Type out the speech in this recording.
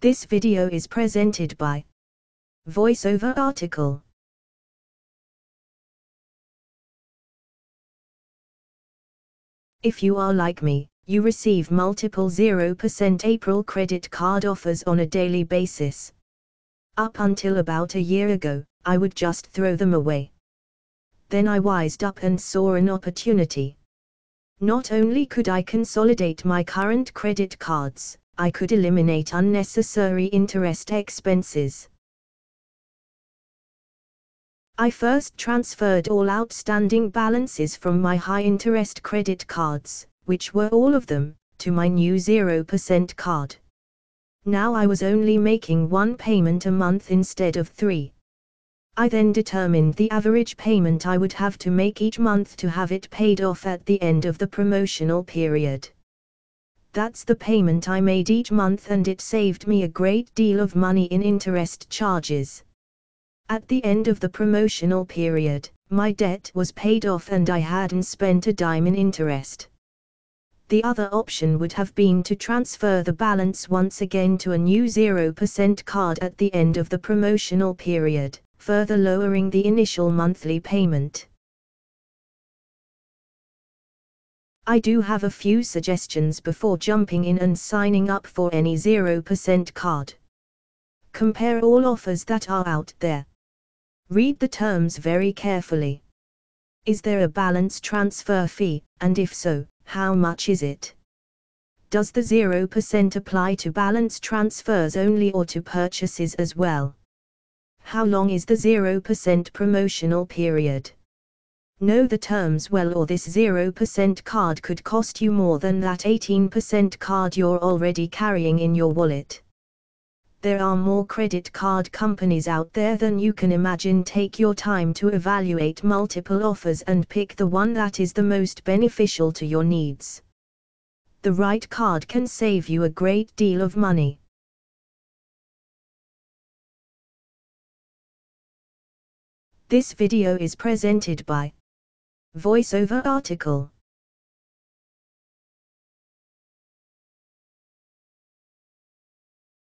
This video is presented by VoiceOver article. If you are like me, you receive multiple 0% April credit card offers on a daily basis. Up until about a year ago, I would just throw them away. Then I wised up and saw an opportunity. Not only could I consolidate my current credit cards, I could eliminate unnecessary interest expenses. I first transferred all outstanding balances from my high interest credit cards, which were all of them, to my new 0% card. Now I was only making one payment a month instead of three. I then determined the average payment I would have to make each month to have it paid off at the end of the promotional period. That's the payment I made each month and it saved me a great deal of money in interest charges. At the end of the promotional period, my debt was paid off and I hadn't spent a dime in interest. The other option would have been to transfer the balance once again to a new 0% card at the end of the promotional period, further lowering the initial monthly payment. I do have a few suggestions before jumping in and signing up for any 0% card. Compare all offers that are out there. Read the terms very carefully. Is there a balance transfer fee, and if so, how much is it? Does the 0% apply to balance transfers only or to purchases as well? How long is the 0% promotional period? Know the terms well or this 0% card could cost you more than that 18% card you're already carrying in your wallet there are more credit card companies out there than you can imagine. Take your time to evaluate multiple offers and pick the one that is the most beneficial to your needs. The right card can save you a great deal of money. This video is presented by VoiceOver article.